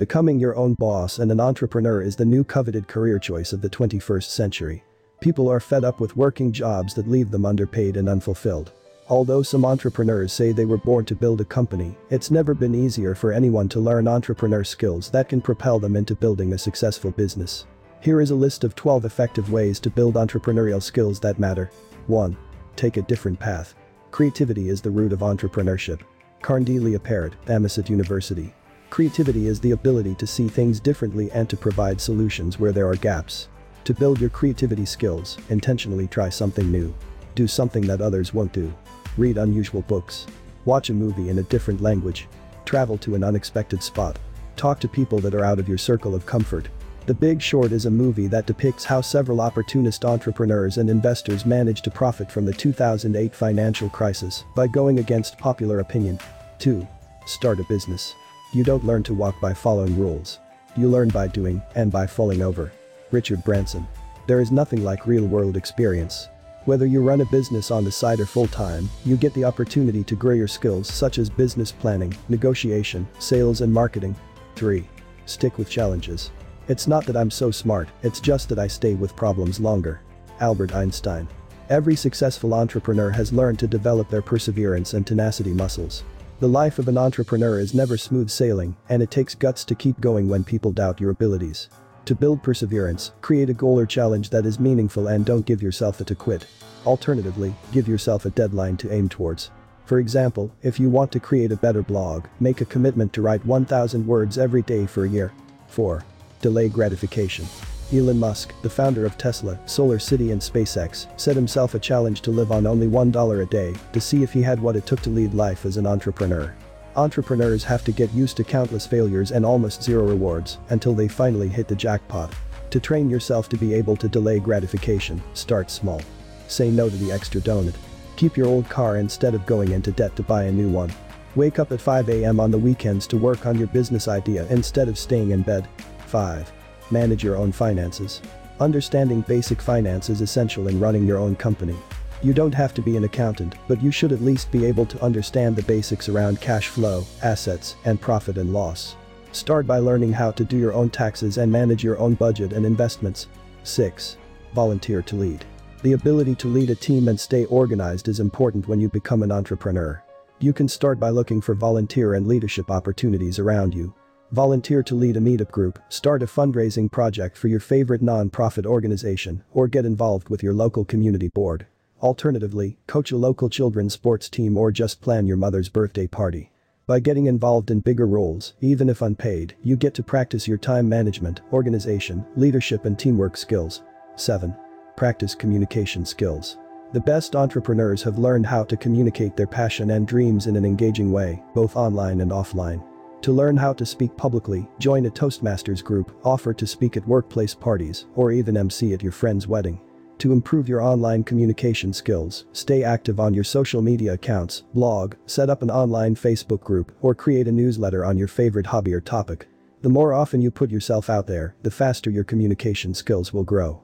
Becoming your own boss and an entrepreneur is the new coveted career choice of the 21st century. People are fed up with working jobs that leave them underpaid and unfulfilled. Although some entrepreneurs say they were born to build a company, it's never been easier for anyone to learn entrepreneur skills that can propel them into building a successful business. Here is a list of 12 effective ways to build entrepreneurial skills that matter. 1. Take a different path. Creativity is the root of entrepreneurship. Carnelia Parrott, Amherst University. Creativity is the ability to see things differently and to provide solutions where there are gaps. To build your creativity skills, intentionally try something new. Do something that others won't do. Read unusual books. Watch a movie in a different language. Travel to an unexpected spot. Talk to people that are out of your circle of comfort. The Big Short is a movie that depicts how several opportunist entrepreneurs and investors managed to profit from the 2008 financial crisis by going against popular opinion. 2. Start a business. You don't learn to walk by following rules. You learn by doing and by falling over. Richard Branson. There is nothing like real-world experience. Whether you run a business on the side or full-time, you get the opportunity to grow your skills such as business planning, negotiation, sales and marketing. 3. Stick with challenges. It's not that I'm so smart, it's just that I stay with problems longer. Albert Einstein. Every successful entrepreneur has learned to develop their perseverance and tenacity muscles. The life of an entrepreneur is never smooth sailing, and it takes guts to keep going when people doubt your abilities. To build perseverance, create a goal or challenge that is meaningful and don't give yourself a to quit. Alternatively, give yourself a deadline to aim towards. For example, if you want to create a better blog, make a commitment to write 1000 words every day for a year. 4. Delay gratification. Elon Musk, the founder of Tesla, Solar City and SpaceX, set himself a challenge to live on only $1 a day to see if he had what it took to lead life as an entrepreneur. Entrepreneurs have to get used to countless failures and almost zero rewards until they finally hit the jackpot. To train yourself to be able to delay gratification, start small. Say no to the extra donut. Keep your old car instead of going into debt to buy a new one. Wake up at 5 a.m. on the weekends to work on your business idea instead of staying in bed. 5. Manage your own finances. Understanding basic finance is essential in running your own company. You don't have to be an accountant, but you should at least be able to understand the basics around cash flow, assets, and profit and loss. Start by learning how to do your own taxes and manage your own budget and investments. 6. Volunteer to lead. The ability to lead a team and stay organized is important when you become an entrepreneur. You can start by looking for volunteer and leadership opportunities around you. Volunteer to lead a meetup group, start a fundraising project for your favorite non-profit organization, or get involved with your local community board. Alternatively, coach a local children's sports team or just plan your mother's birthday party. By getting involved in bigger roles, even if unpaid, you get to practice your time management, organization, leadership and teamwork skills. 7. Practice communication skills. The best entrepreneurs have learned how to communicate their passion and dreams in an engaging way, both online and offline. To learn how to speak publicly, join a Toastmasters group, offer to speak at workplace parties, or even MC at your friend's wedding. To improve your online communication skills, stay active on your social media accounts, blog, set up an online Facebook group, or create a newsletter on your favorite hobby or topic. The more often you put yourself out there, the faster your communication skills will grow.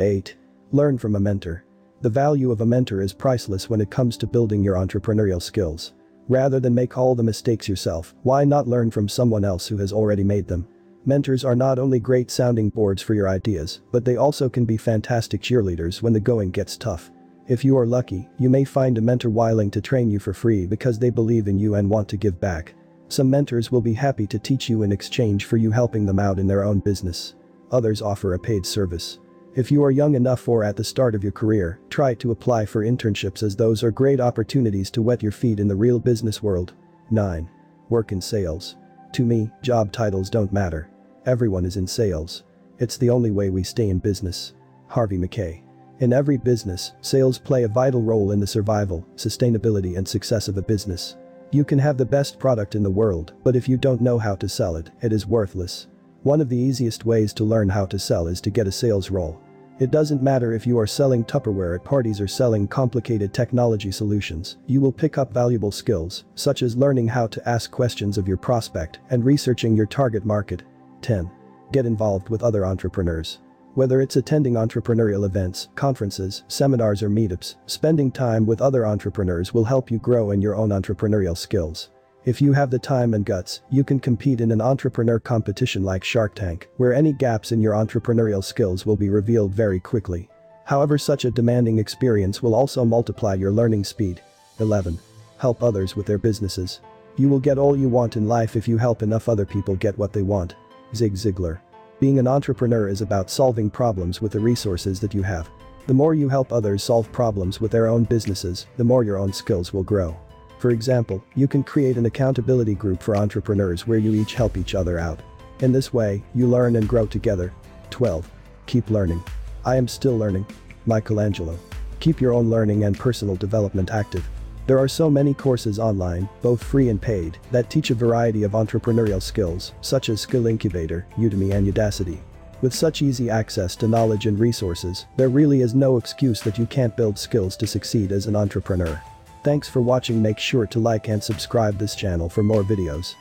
8. Learn from a mentor. The value of a mentor is priceless when it comes to building your entrepreneurial skills. Rather than make all the mistakes yourself, why not learn from someone else who has already made them? Mentors are not only great sounding boards for your ideas, but they also can be fantastic cheerleaders when the going gets tough. If you are lucky, you may find a mentor willing to train you for free because they believe in you and want to give back. Some mentors will be happy to teach you in exchange for you helping them out in their own business. Others offer a paid service. If you are young enough or at the start of your career, try to apply for internships as those are great opportunities to wet your feet in the real business world. 9. Work in sales. To me, job titles don't matter. Everyone is in sales. It's the only way we stay in business. Harvey Mackay. In every business, sales play a vital role in the survival, sustainability and success of a business. You can have the best product in the world, but if you don't know how to sell it, it is worthless. One of the easiest ways to learn how to sell is to get a sales role. It doesn't matter if you are selling Tupperware at parties or selling complicated technology solutions, you will pick up valuable skills, such as learning how to ask questions of your prospect and researching your target market, 10. Get involved with other entrepreneurs. Whether it's attending entrepreneurial events, conferences, seminars or meetups, spending time with other entrepreneurs will help you grow in your own entrepreneurial skills. If you have the time and guts, you can compete in an entrepreneur competition like Shark Tank, where any gaps in your entrepreneurial skills will be revealed very quickly. However such a demanding experience will also multiply your learning speed. 11. Help others with their businesses. You will get all you want in life if you help enough other people get what they want. Zig Ziglar. Being an entrepreneur is about solving problems with the resources that you have. The more you help others solve problems with their own businesses, the more your own skills will grow. For example, you can create an accountability group for entrepreneurs where you each help each other out. In this way, you learn and grow together. 12. Keep learning. I am still learning. Michelangelo. Keep your own learning and personal development active. There are so many courses online, both free and paid, that teach a variety of entrepreneurial skills, such as Skill Incubator, Udemy and Udacity. With such easy access to knowledge and resources, there really is no excuse that you can't build skills to succeed as an entrepreneur. Thanks for watching make sure to like and subscribe this channel for more videos.